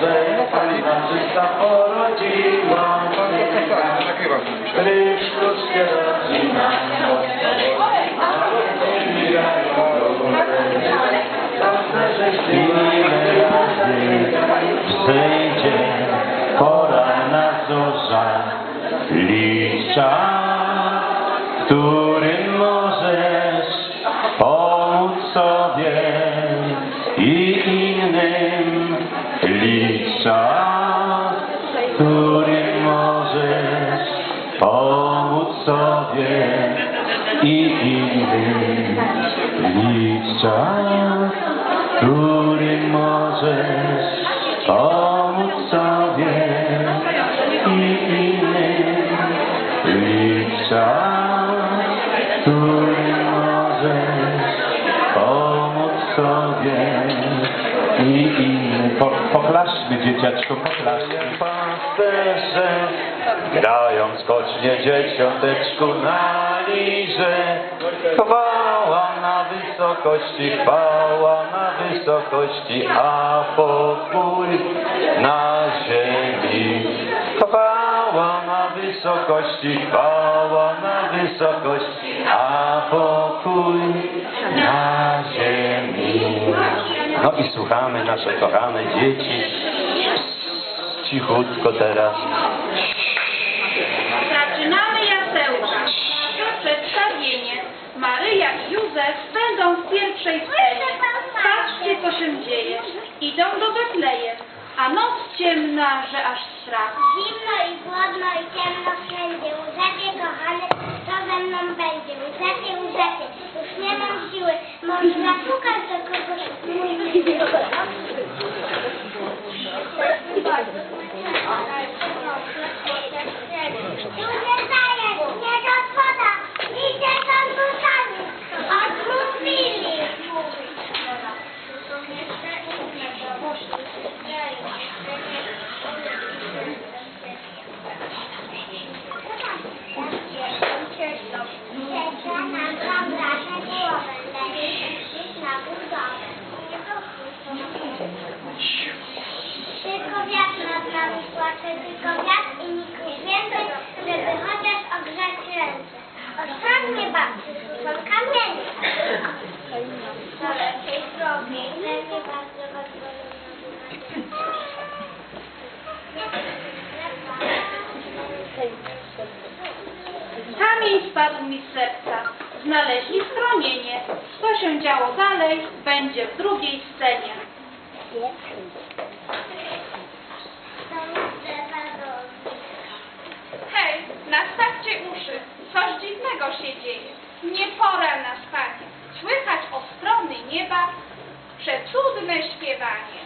że Panna Czysta porodziła. Chrystus się rodzi nam, Przyjdzie poranna zorza Licza innym Licza Którym możesz Pomóc sobie I innym Licza Którym możesz Pomóc sobie i innym. Po, poklaszmy dzieciaczko, poklaszmy. Pasterze, grają skocznie dzieciąteczku na liże. Chwała na wysokości, chwała na wysokości, a pokój na ziemi. Chwała na wysokości, chwała na wysokości, a pokój na ziemi. No i słuchamy nasze kochane dzieci. Cichutko teraz. Maryja i Józef będą w pierwszej scenie. Patrzcie, co się dzieje. Idą do Betlejem, a noc ciemna, że aż strach. Zimno i chłodno i ciemno wszędzie. Łzacie, kochany, co ze mną będzie? Łzacie, łzacie, już nie mam siły. Może zapukać do kogoś wiatr nad nami płacze, tylko wiatr i nikt nie więcej, żeby chociaż ogrzać ręce. Ostrożnie babci, są kamienie. To lepiej drogi, lepiej bardzo, bardzo. Kamień spadł mi z serca. Znaleźli schronienie. Co się działo dalej, będzie w drugiej scenie. Nastawcie uszy, coś dziwnego się dzieje. Nie pora na spanie. Słychać o strony nieba przecudne śpiewanie.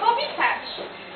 Palpitante.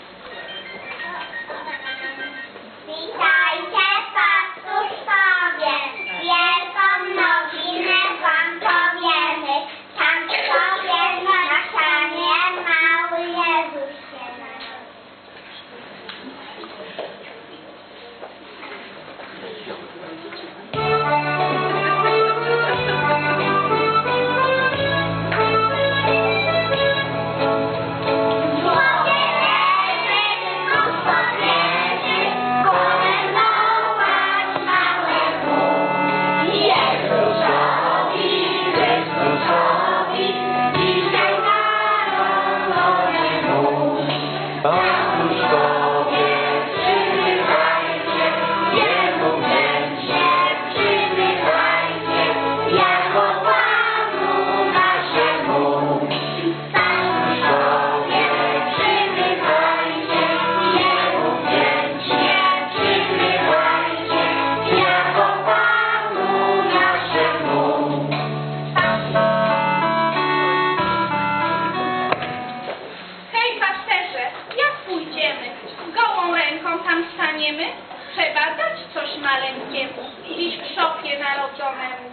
staniemy przebadać coś maleńkiemu, dziś w szopie narodzonemu.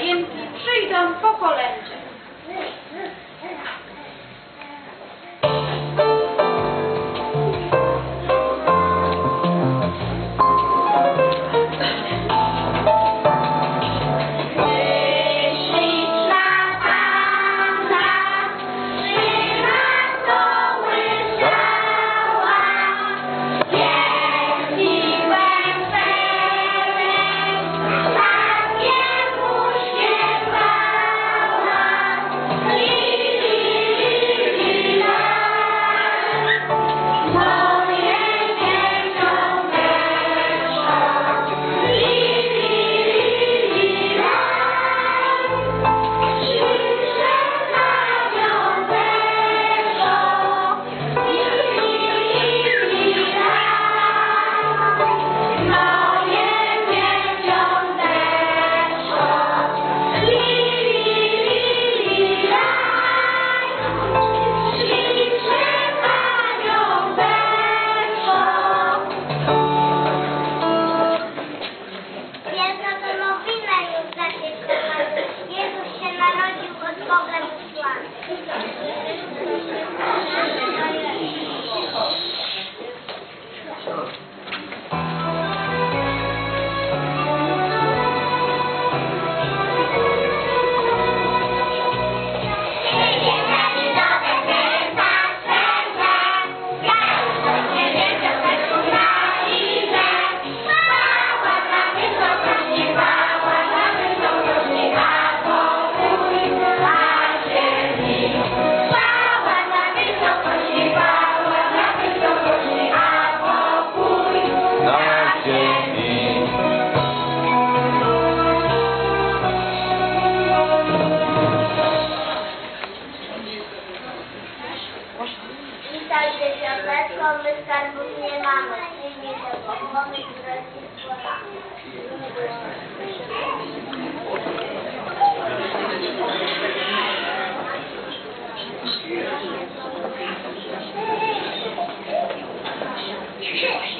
Zaimki przyjdą po kolędzie. Tutaj dziesiąteczką my skarbów nie mamy, pomocy, które ci. Thank you.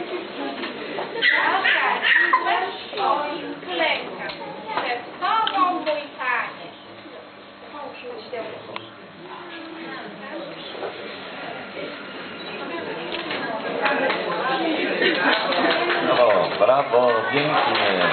هوا بینکنه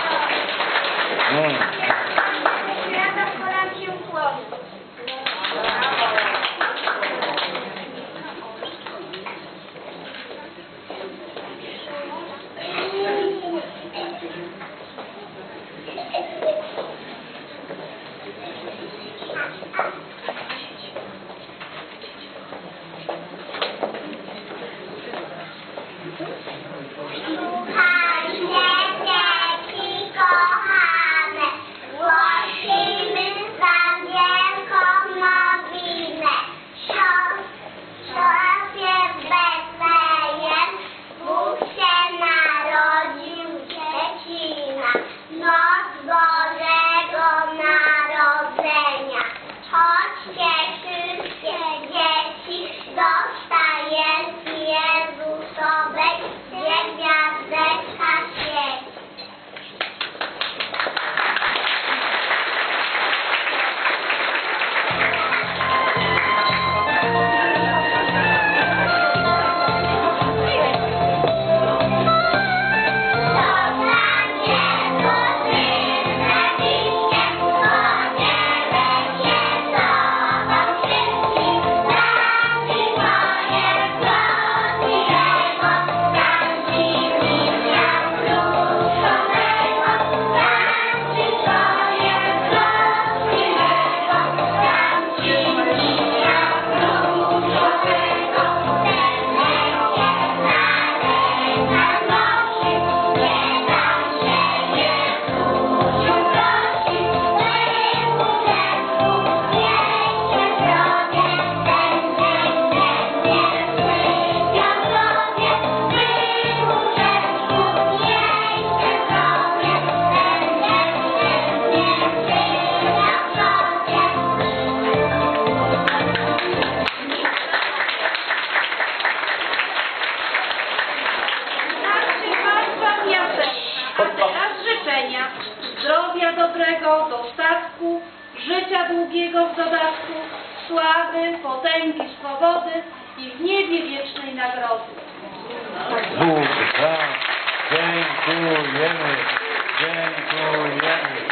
długiego w dodatku, sławy, potęgi swobody i w niebie wiecznej nagrody. Dziękujemy, dziękujemy.